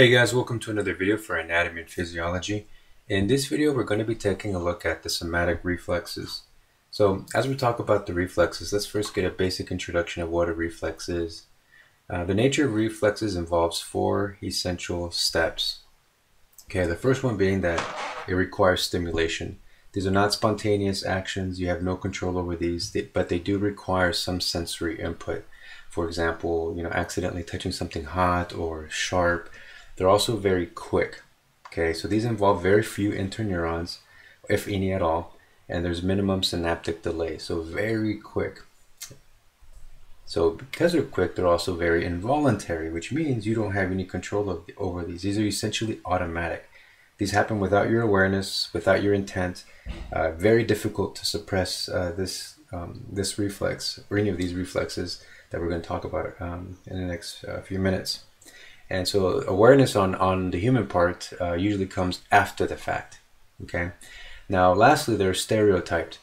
Hey guys, welcome to another video for anatomy and physiology. In this video, we're going to be taking a look at the somatic reflexes. So as we talk about the reflexes, let's first get a basic introduction of what a reflex is. Uh, the nature of reflexes involves four essential steps. Okay, the first one being that it requires stimulation. These are not spontaneous actions, you have no control over these, but they do require some sensory input. For example, you know, accidentally touching something hot or sharp, they're also very quick. Okay, so these involve very few interneurons, if any at all, and there's minimum synaptic delay, so very quick. So because they're quick, they're also very involuntary, which means you don't have any control of, over these. These are essentially automatic. These happen without your awareness, without your intent. Uh, very difficult to suppress uh, this um, this reflex or any of these reflexes that we're going to talk about um, in the next uh, few minutes. And so awareness on, on the human part uh, usually comes after the fact. Okay. Now, lastly, they're stereotyped.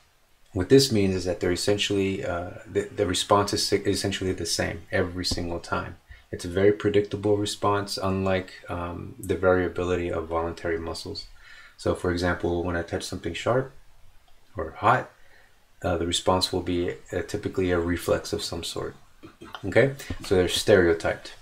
What this means is that they're essentially, uh, the, the response is essentially the same every single time. It's a very predictable response, unlike um, the variability of voluntary muscles. So, for example, when I touch something sharp or hot, uh, the response will be uh, typically a reflex of some sort. Okay, so they're stereotyped.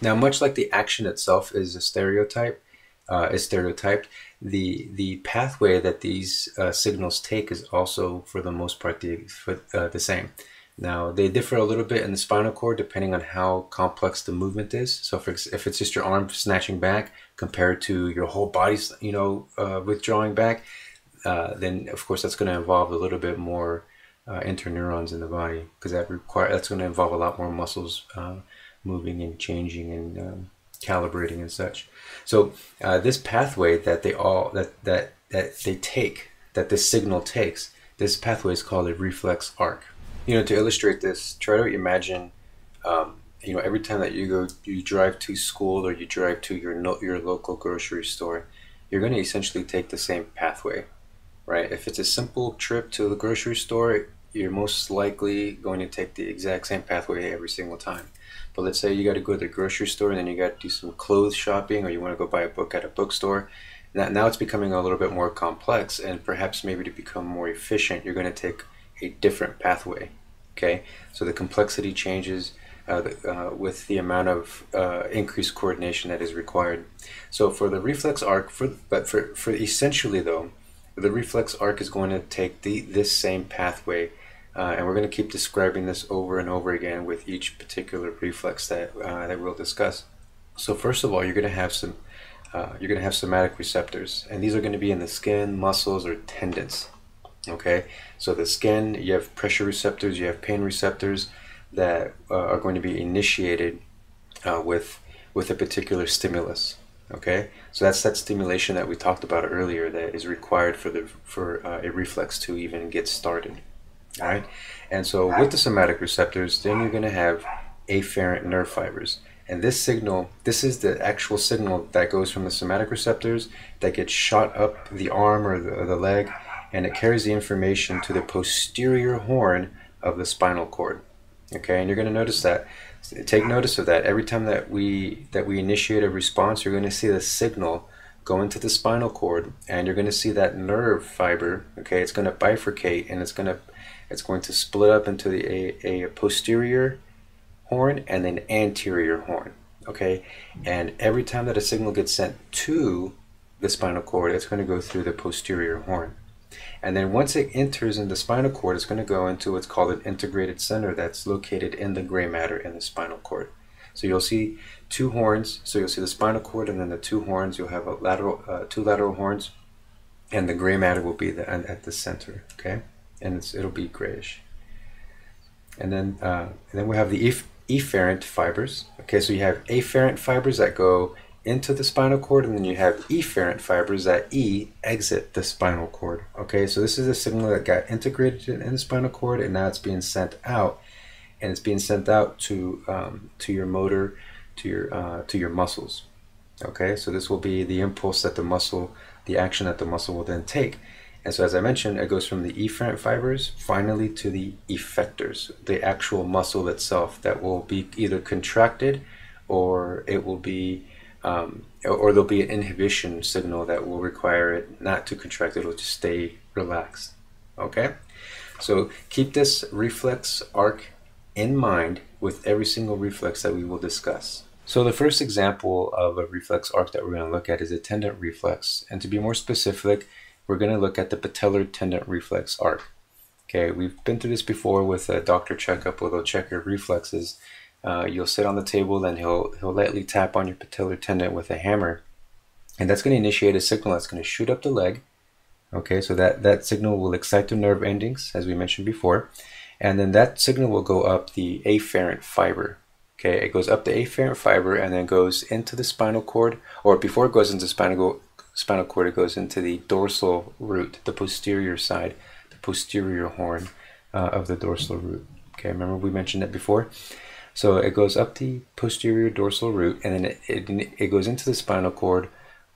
Now, much like the action itself is a stereotype, uh, is stereotyped, the the pathway that these uh, signals take is also, for the most part, the for, uh, the same. Now, they differ a little bit in the spinal cord depending on how complex the movement is. So, for, if it's just your arm snatching back compared to your whole body, you know, uh, withdrawing back, uh, then of course that's going to involve a little bit more uh, interneurons in the body because that require that's going to involve a lot more muscles moving and changing and um, calibrating and such. So uh, this pathway that they all that that that they take, that this signal takes, this pathway is called a reflex arc. You know, to illustrate this, try to imagine. Um, you know, every time that you go, you drive to school or you drive to your no, your local grocery store, you're going to essentially take the same pathway, right? If it's a simple trip to the grocery store, you're most likely going to take the exact same pathway every single time. But let's say you got to go to the grocery store and then you got to do some clothes shopping or you want to go buy a book at a bookstore. Now, now it's becoming a little bit more complex and perhaps maybe to become more efficient, you're going to take a different pathway. Okay, so the complexity changes uh, the, uh, with the amount of uh, increased coordination that is required. So for the reflex arc, for but for, for essentially though, the reflex arc is going to take the this same pathway uh, and we're going to keep describing this over and over again with each particular reflex that, uh, that we'll discuss. So first of all, you're going to have some uh, you're going to have somatic receptors, and these are going to be in the skin, muscles, or tendons. Okay, so the skin, you have pressure receptors, you have pain receptors that uh, are going to be initiated uh, with with a particular stimulus. Okay, so that's that stimulation that we talked about earlier that is required for the for uh, a reflex to even get started. All right. And so with the somatic receptors, then you're going to have afferent nerve fibers. And this signal, this is the actual signal that goes from the somatic receptors that gets shot up the arm or the, or the leg, and it carries the information to the posterior horn of the spinal cord. Okay, and you're going to notice that. Take notice of that. Every time that we that we initiate a response, you're going to see the signal go into the spinal cord, and you're going to see that nerve fiber. Okay, it's going to bifurcate, and it's going to it's going to split up into the, a, a posterior horn and an anterior horn. Okay, and every time that a signal gets sent to the spinal cord, it's going to go through the posterior horn. And then once it enters in the spinal cord, it's going to go into what's called an integrated center that's located in the gray matter in the spinal cord. So you'll see two horns. So you'll see the spinal cord and then the two horns. You'll have a lateral, uh, two lateral horns, and the gray matter will be the, at the center. Okay and it'll be grayish. And then, uh, and then we have the efferent fibers. Okay, so you have afferent fibers that go into the spinal cord, and then you have efferent fibers that E exit the spinal cord. Okay, so this is a signal that got integrated in the spinal cord, and now it's being sent out, and it's being sent out to um, to your motor, to your uh, to your muscles. Okay, so this will be the impulse that the muscle, the action that the muscle will then take. And so as I mentioned, it goes from the efferent fibers finally to the effectors, the actual muscle itself that will be either contracted or it will be um, or there'll be an inhibition signal that will require it not to contract, it'll just stay relaxed. Okay? So keep this reflex arc in mind with every single reflex that we will discuss. So the first example of a reflex arc that we're going to look at is a tendon reflex. And to be more specific, we're going to look at the patellar tendon reflex arc. Okay, we've been through this before with a doctor checkup where they'll check your reflexes. Uh, you'll sit on the table and he'll, he'll lightly tap on your patellar tendon with a hammer. And that's going to initiate a signal that's going to shoot up the leg. Okay, so that, that signal will excite the nerve endings, as we mentioned before. And then that signal will go up the afferent fiber. Okay, it goes up the afferent fiber and then goes into the spinal cord, or before it goes into spinal, spinal cord, it goes into the dorsal root, the posterior side, the posterior horn uh, of the dorsal root. Okay, remember we mentioned that before? So it goes up the posterior dorsal root and then it, it, it goes into the spinal cord,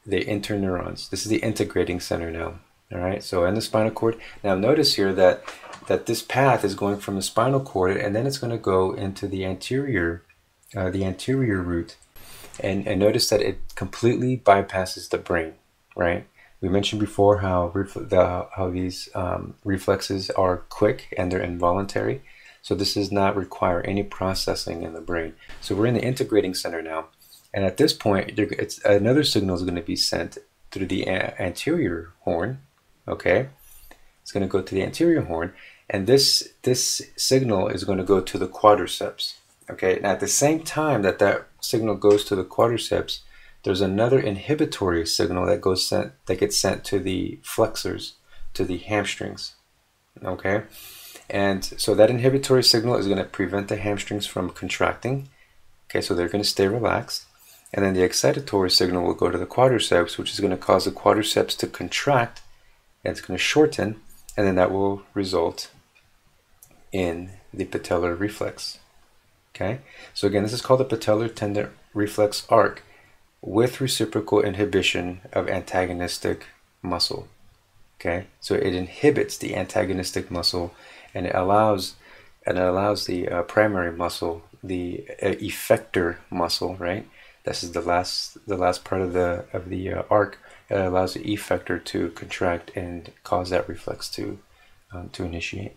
the interneurons. This is the integrating center now. All right, so in the spinal cord. Now notice here that that this path is going from the spinal cord and then it's going to go into the anterior uh, the anterior root. And, and notice that it completely bypasses the brain, right? We mentioned before how, the, how these um, reflexes are quick and they're involuntary. So this does not require any processing in the brain. So we're in the integrating center now. And at this point, it's, another signal is going to be sent through the anterior horn, okay? It's going to go to the anterior horn, and this, this signal is going to go to the quadriceps. Okay, now at the same time that that signal goes to the quadriceps, there's another inhibitory signal that goes sent that gets sent to the flexors, to the hamstrings. Okay, and so that inhibitory signal is going to prevent the hamstrings from contracting. Okay, so they're going to stay relaxed. And then the excitatory signal will go to the quadriceps, which is going to cause the quadriceps to contract, and it's going to shorten, and then that will result in the patellar reflex. Okay, so again, this is called the patellar tendon reflex arc with reciprocal inhibition of antagonistic muscle. Okay, so it inhibits the antagonistic muscle and it allows and it allows the uh, primary muscle, the uh, effector muscle, right? This is the last the last part of the of the uh, arc. It allows the effector to contract and cause that reflex to um, to initiate.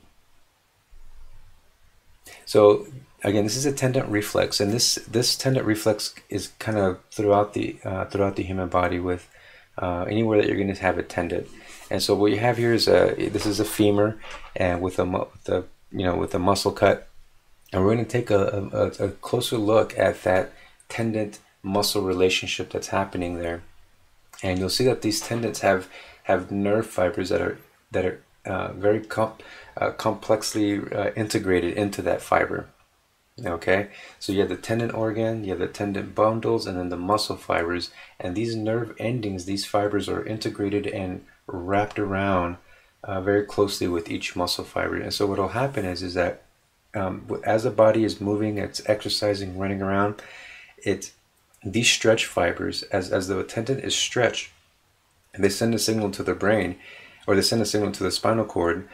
So again, this is a tendon reflex, and this this tendon reflex is kind of throughout the uh, throughout the human body with uh, anywhere that you're going to have a tendon. And so what you have here is a this is a femur, and with a with a you know with a muscle cut, and we're going to take a, a, a closer look at that tendon muscle relationship that's happening there, and you'll see that these tendons have have nerve fibers that are that are uh, very com uh, complexly uh, integrated into that fiber. Okay, so you have the tendon organ, you have the tendon bundles, and then the muscle fibers. And these nerve endings, these fibers are integrated and wrapped around uh, very closely with each muscle fiber. And so what will happen is, is that um, as the body is moving, it's exercising, running around, it these stretch fibers, as, as the tendon is stretched, they send a signal to the brain, or they send a signal to the spinal cord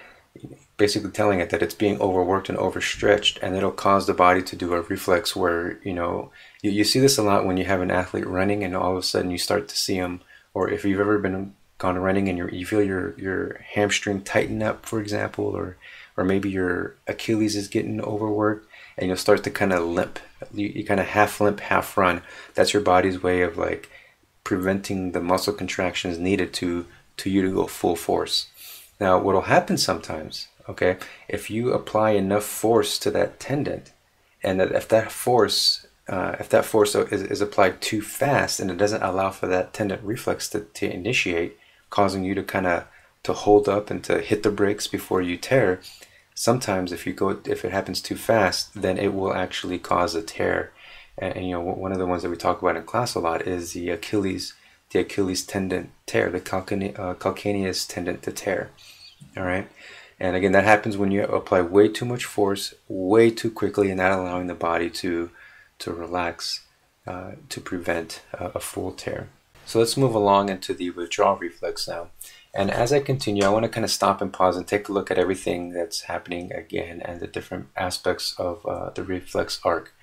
basically telling it that it's being overworked and overstretched and it'll cause the body to do a reflex where you know you, you see this a lot when you have an athlete running and all of a sudden you start to see them or if you've ever been gone running and you you feel your your hamstring tighten up for example or or maybe your Achilles is getting overworked and you'll start to kind of limp. You, you kind of half limp half run. That's your body's way of like preventing the muscle contractions needed to to you to go full force now, what will happen sometimes, okay, if you apply enough force to that tendon, and that if that force, uh, if that force is, is applied too fast and it doesn't allow for that tendon reflex to, to initiate, causing you to kind of to hold up and to hit the brakes before you tear, sometimes if you go if it happens too fast, then it will actually cause a tear. And, and you know one of the ones that we talk about in class a lot is the Achilles the Achilles tendon tear, the uh, calcaneus tendon to tear. All right. And again, that happens when you apply way too much force, way too quickly, and not allowing the body to to relax uh, to prevent a, a full tear. So let's move along into the withdrawal reflex now. And as I continue, I want to kind of stop and pause and take a look at everything that's happening again and the different aspects of uh, the reflex arc.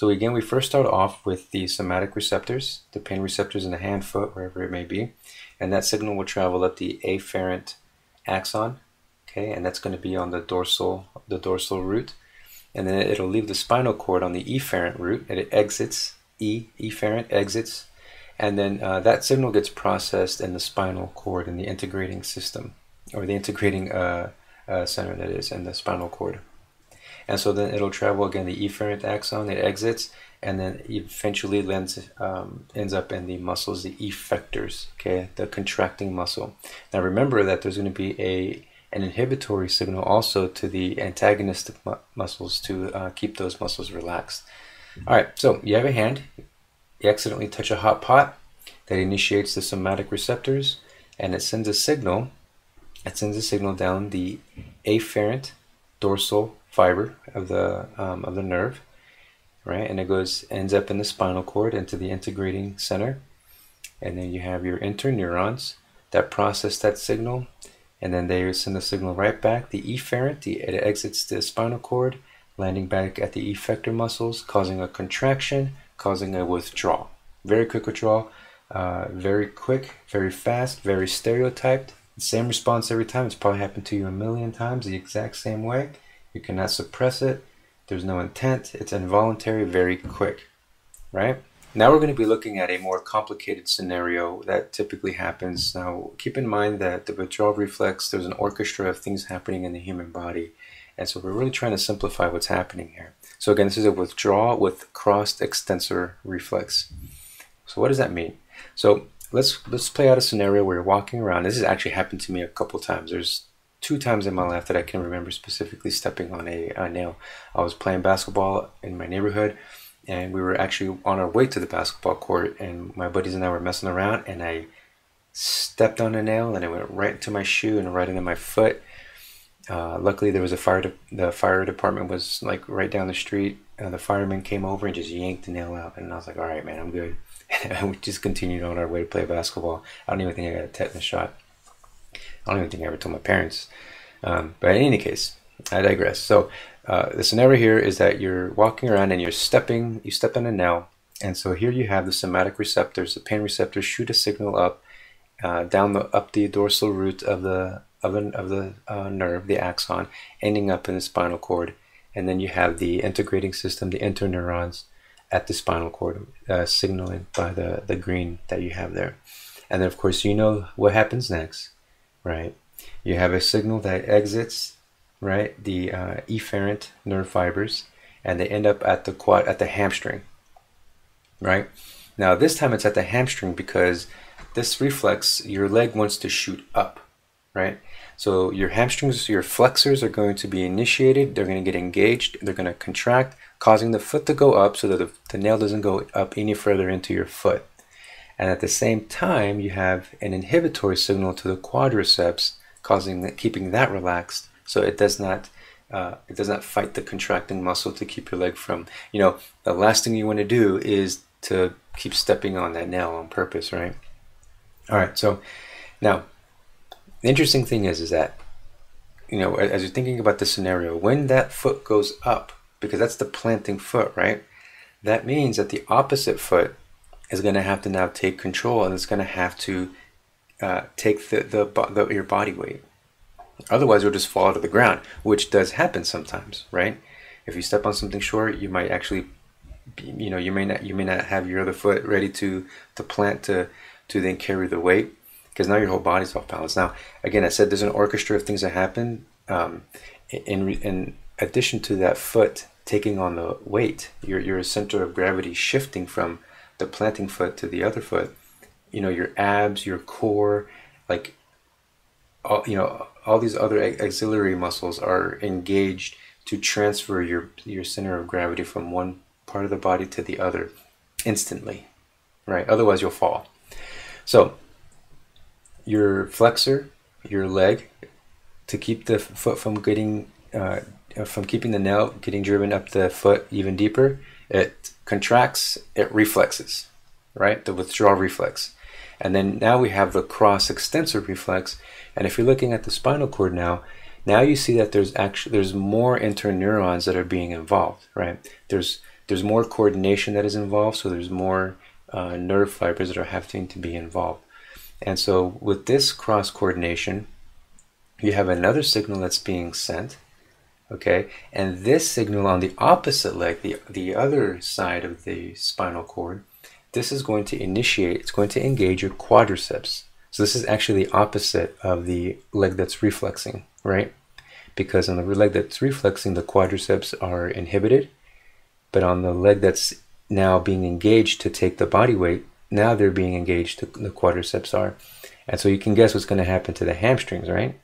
So again, we first start off with the somatic receptors, the pain receptors in the hand, foot, wherever it may be. And that signal will travel up the afferent axon, okay, and that's going to be on the dorsal, the dorsal root. And then it'll leave the spinal cord on the efferent root, and it exits, E, efferent exits, and then uh, that signal gets processed in the spinal cord in the integrating system, or the integrating uh, uh, center that is, in the spinal cord. And so then it'll travel again the efferent axon, it exits, and then eventually lends, um, ends up in the muscles, the effectors, okay, the contracting muscle. Now remember that there's going to be a an inhibitory signal also to the antagonistic mu muscles to uh, keep those muscles relaxed. All right, so you have a hand, you accidentally touch a hot pot that initiates the somatic receptors, and it sends a signal. It sends a signal down the afferent dorsal fiber of the um, of the nerve, right? And it goes ends up in the spinal cord into the integrating center, and then you have your interneurons that process that signal, and then they send the signal right back. The efferent, the, it exits the spinal cord, landing back at the effector muscles, causing a contraction, causing a withdrawal. Very quick withdrawal, uh, very quick, very fast, very stereotyped. Same response every time. It's probably happened to you a million times the exact same way. You cannot suppress it. There's no intent. It's involuntary, very quick, right? Now we're going to be looking at a more complicated scenario that typically happens. Now, keep in mind that the withdrawal reflex, there's an orchestra of things happening in the human body. And so we're really trying to simplify what's happening here. So again, this is a withdrawal with crossed extensor reflex. So what does that mean? So let's let's play out a scenario where you're walking around. This has actually happened to me a couple times. There's two times in my life that I can remember specifically stepping on a, a nail. I was playing basketball in my neighborhood and we were actually on our way to the basketball court and my buddies and I were messing around and I stepped on a nail and it went right into my shoe and right into my foot. Uh, luckily, there was a fire. De- the fire department was like right down the street. Uh, the fireman came over and just yanked the nail out, and I was like, "All right, man, I'm good." and we just continued on our way to play basketball. I don't even think I got a tetanus shot. I don't even think I ever told my parents. Um, but in any case, I digress. So uh, the scenario here is that you're walking around and you're stepping, you step on a nail, and so here you have the somatic receptors, the pain receptors shoot a signal up, uh, down the up the dorsal root of the of, an, of the uh, nerve, the axon, ending up in the spinal cord, and then you have the integrating system, the interneurons, at the spinal cord, uh, signaling by the the green that you have there, and then of course you know what happens next right? You have a signal that exits, right, the uh, efferent nerve fibers, and they end up at the quad at the hamstring, right? Now this time it's at the hamstring because this reflex, your leg wants to shoot up, right? So your hamstrings, your flexors are going to be initiated. They're going to get engaged. They're going to contract, causing the foot to go up so that the, the nail doesn't go up any further into your foot. And at the same time, you have an inhibitory signal to the quadriceps, causing keeping that relaxed, so it does not uh, it does not fight the contracting muscle to keep your leg from. You know, the last thing you want to do is to keep stepping on that nail on purpose, right? All right. So now, the interesting thing is, is that you know, as you're thinking about the scenario, when that foot goes up, because that's the planting foot, right? That means that the opposite foot is going to have to now take control and it's going to have to uh, take the, the, the, your body weight. Otherwise, you'll just fall to the ground, which does happen sometimes, right? If you step on something short, you might actually, be, you know, you may not you may not have your other foot ready to to plant to to then carry the weight because now your whole body's off balance. Now, again, I said there's an orchestra of things that happen. Um, in in addition to that foot taking on the weight, your your center of gravity shifting from the planting foot to the other foot, you know, your abs, your core, like, all, you know, all these other auxiliary muscles are engaged to transfer your, your center of gravity from one part of the body to the other instantly, right? Otherwise, you'll fall. So, your flexor, your leg, to keep the foot from getting, uh, from keeping the nail getting driven up the foot even deeper, it contracts, it reflexes, right? The withdrawal reflex. And then now we have the cross extensor reflex. And if you're looking at the spinal cord now, now you see that there's actually there's more interneurons that are being involved, right? There's there's more coordination that is involved, so there's more uh, nerve fibers that are having to be involved. And so with this cross coordination, you have another signal that's being sent, okay? And this signal on the opposite leg, the, the other side of the spinal cord, this is going to initiate, it's going to engage your quadriceps. So this is actually the opposite of the leg that's reflexing, right? Because on the leg that's reflexing, the quadriceps are inhibited, but on the leg that's now being engaged to take the body weight, now they're being engaged, the quadriceps are. And so you can guess what's going to happen to the hamstrings, right?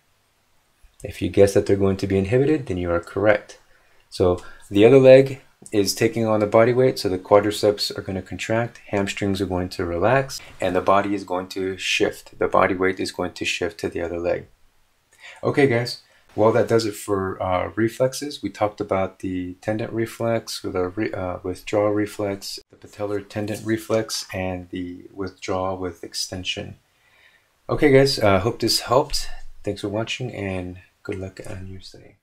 If you guess that they're going to be inhibited, then you are correct. So the other leg is taking on the body weight, so the quadriceps are going to contract, hamstrings are going to relax, and the body is going to shift. The body weight is going to shift to the other leg. Okay, guys. Well, that does it for uh, reflexes. We talked about the tendon reflex with a re uh, withdrawal reflex, the patellar tendon reflex, and the withdrawal with extension. Okay, guys. I uh, hope this helped. Thanks for watching, and good luck on your study.